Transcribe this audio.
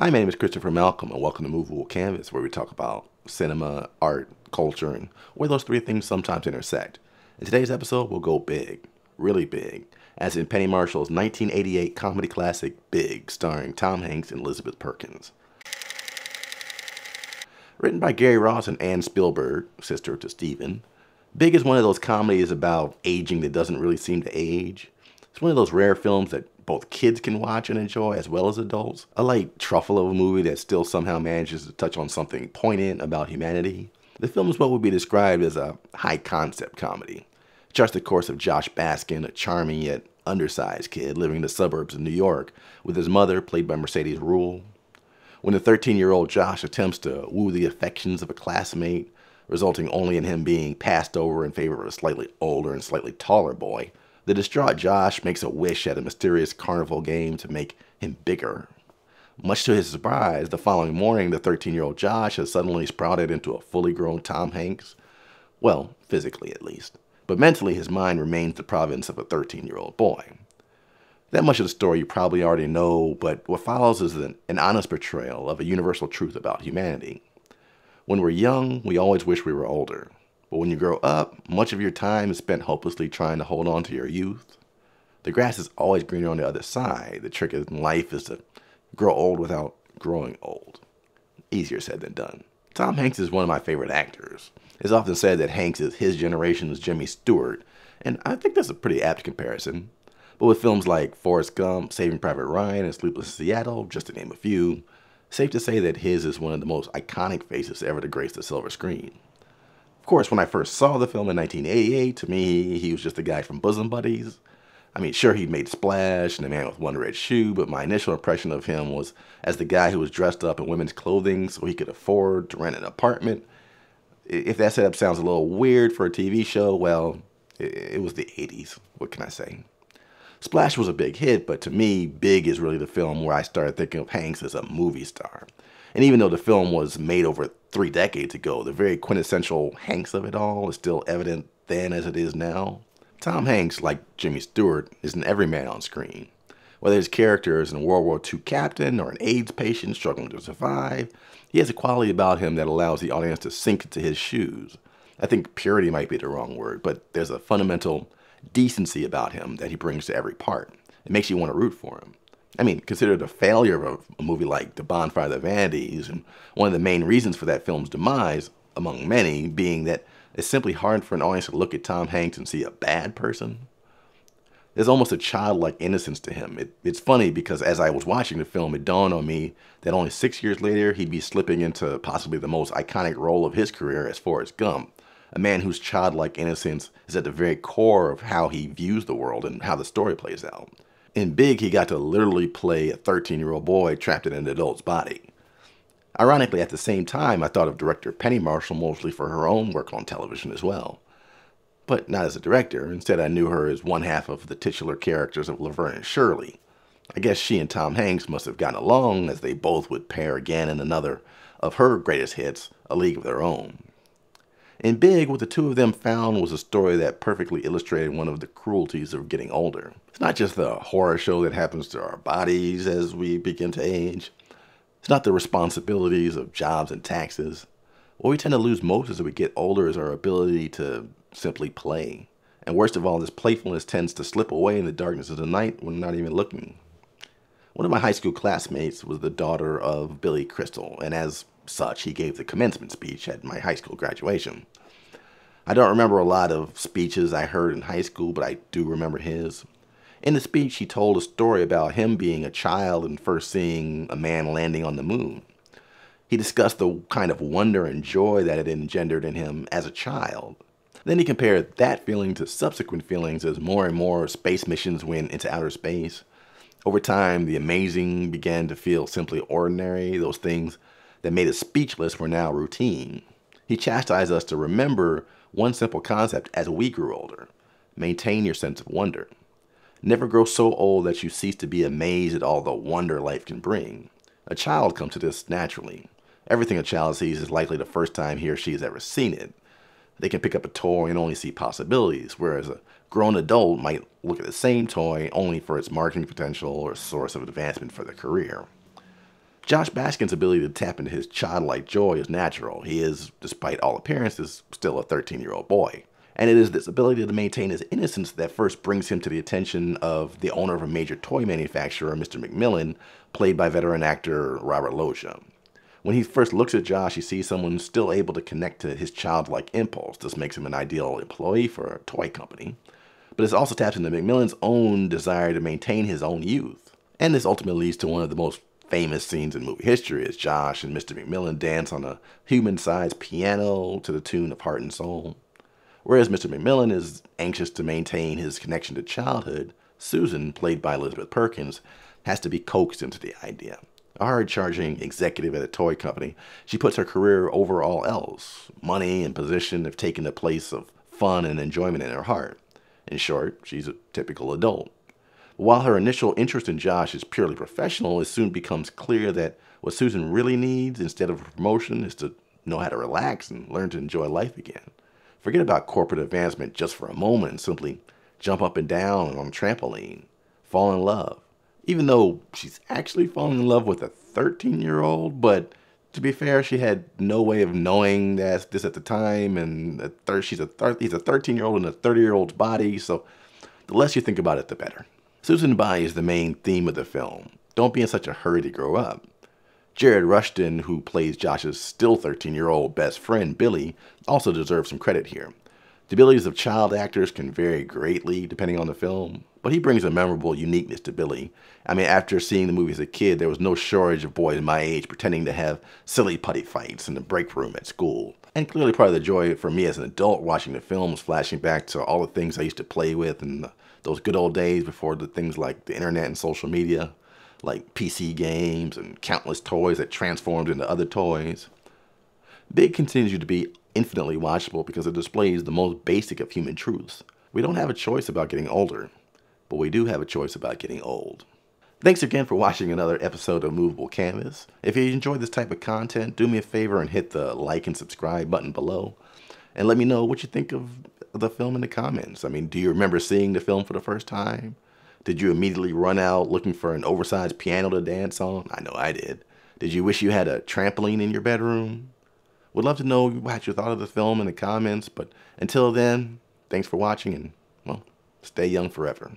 Hi, my name is Christopher Malcolm, and welcome to Moveable Canvas, where we talk about cinema, art, culture, and where those three things sometimes intersect. In today's episode, we'll go big, really big, as in Penny Marshall's 1988 comedy classic Big, starring Tom Hanks and Elizabeth Perkins. Written by Gary Ross and Anne Spielberg, sister to Steven, Big is one of those comedies about aging that doesn't really seem to age. It's one of those rare films that both kids can watch and enjoy as well as adults. A light truffle of a movie that still somehow manages to touch on something poignant about humanity. The film is what would be described as a high concept comedy. Charts the course of Josh Baskin, a charming yet undersized kid living in the suburbs of New York, with his mother, played by Mercedes Ruehl. When the 13 year old Josh attempts to woo the affections of a classmate, resulting only in him being passed over in favor of a slightly older and slightly taller boy, the distraught Josh makes a wish at a mysterious carnival game to make him bigger. Much to his surprise, the following morning, the 13 year old Josh has suddenly sprouted into a fully grown Tom Hanks. Well, physically at least. But mentally, his mind remains the province of a 13 year old boy. That much of the story you probably already know, but what follows is an, an honest portrayal of a universal truth about humanity. When we're young, we always wish we were older. But when you grow up, much of your time is spent hopelessly trying to hold on to your youth. The grass is always greener on the other side. The trick in life is to grow old without growing old. Easier said than done. Tom Hanks is one of my favorite actors. It's often said that Hanks is his generation's Jimmy Stewart, and I think that's a pretty apt comparison. But with films like Forrest Gump, Saving Private Ryan, and Sleepless in Seattle, just to name a few, safe to say that his is one of the most iconic faces ever to grace the silver screen. Of course, when I first saw the film in 1988, to me, he was just a guy from Bosom Buddies. I mean, sure, he'd made Splash and The Man with One Red Shoe, but my initial impression of him was as the guy who was dressed up in women's clothing so he could afford to rent an apartment. If that setup sounds a little weird for a TV show, well, it was the 80s. What can I say? Splash was a big hit, but to me, Big is really the film where I started thinking of Hanks as a movie star. And even though the film was made over three decades ago, the very quintessential Hanks of it all is still evident then as it is now. Tom Hanks, like Jimmy Stewart, is an everyman on screen. Whether his character is a World War II captain or an AIDS patient struggling to survive, he has a quality about him that allows the audience to sink into his shoes. I think purity might be the wrong word, but there's a fundamental decency about him that he brings to every part. It makes you want to root for him. I mean, consider the failure of a movie like The Bonfire of the Vanities, and one of the main reasons for that film's demise, among many, being that it's simply hard for an audience to look at Tom Hanks and see a bad person. There's almost a childlike innocence to him. It, it's funny because as I was watching the film, it dawned on me that only six years later, he'd be slipping into possibly the most iconic role of his career as Forrest Gump, a man whose childlike innocence is at the very core of how he views the world and how the story plays out. In Big, he got to literally play a 13 year old boy trapped in an adult's body. Ironically, at the same time, I thought of director Penny Marshall mostly for her own work on television as well. But not as a director, instead, I knew her as one half of the titular characters of Laverne and Shirley. I guess she and Tom Hanks must have gotten along as they both would pair again in another of her greatest hits, A League of Their Own. In Big, what the two of them found was a story that perfectly illustrated one of the cruelties of getting older. It's not just the horror show that happens to our bodies as we begin to age. It's not the responsibilities of jobs and taxes. What we tend to lose most as we get older is our ability to simply play. And worst of all, this playfulness tends to slip away in the darkness of the night when not even looking. One of my high school classmates was the daughter of Billy Crystal, and as such, he gave the commencement speech at my high school graduation. I don't remember a lot of speeches I heard in high school, but I do remember his. In the speech, he told a story about him being a child and first seeing a man landing on the moon. He discussed the kind of wonder and joy that it engendered in him as a child. Then he compared that feeling to subsequent feelings as more and more space missions went into outer space. Over time, the amazing began to feel simply ordinary. Those things that made us speechless were now routine. He chastised us to remember one simple concept as we grew older maintain your sense of wonder. Never grow so old that you cease to be amazed at all the wonder life can bring. A child comes to this naturally. Everything a child sees is likely the first time he or she has ever seen it. They can pick up a toy and only see possibilities, whereas a grown adult might look at the same toy only for its marketing potential or source of advancement for their career. Josh Baskin's ability to tap into his childlike joy is natural. He is, despite all appearances, still a 13 year old boy. And it is this ability to maintain his innocence that first brings him to the attention of the owner of a major toy manufacturer, Mr. MacMillan, played by veteran actor Robert Loggia. When he first looks at Josh, he sees someone still able to connect to his childlike impulse. This makes him an ideal employee for a toy company. But this also taps into MacMillan's own desire to maintain his own youth. And this ultimately leads to one of the most famous scenes in movie history as Josh and Mr. MacMillan dance on a human-sized piano to the tune of Heart and Soul. Whereas Mr. MacMillan is anxious to maintain his connection to childhood, Susan, played by Elizabeth Perkins, has to be coaxed into the idea. A hard charging executive at a toy company, she puts her career over all else. Money and position have taken the place of fun and enjoyment in her heart. In short, she's a typical adult. While her initial interest in Josh is purely professional, it soon becomes clear that what Susan really needs instead of a promotion is to know how to relax and learn to enjoy life again. Forget about corporate advancement just for a moment and simply jump up and down on a trampoline, fall in love. Even though she's actually falling in love with a 13 year old, but to be fair, she had no way of knowing that this at the time, and she's a thir- he's a 13 year old in a 30 year old's body, so the less you think about it, the better. Susan Bai is the main theme of the film. Don't be in such a hurry to grow up. Jared Rushton, who plays Josh's still 13 year old best friend, Billy, also deserves some credit here. The abilities of child actors can vary greatly depending on the film, but he brings a memorable uniqueness to Billy. I mean, after seeing the movie as a kid, there was no shortage of boys my age pretending to have silly putty fights in the break room at school. And clearly, part of the joy for me as an adult watching the film was flashing back to all the things I used to play with in those good old days before the things like the internet and social media like PC games and countless toys that transformed into other toys. Big continues to be infinitely watchable because it displays the most basic of human truths. We don't have a choice about getting older, but we do have a choice about getting old. Thanks again for watching another episode of Moveable Canvas. If you enjoyed this type of content, do me a favor and hit the like and subscribe button below. And let me know what you think of the film in the comments. I mean, do you remember seeing the film for the first time? Did you immediately run out looking for an oversized piano to dance on? I know I did. Did you wish you had a trampoline in your bedroom? Would love to know what you thought of the film in the comments, but until then, thanks for watching and, well, stay young forever.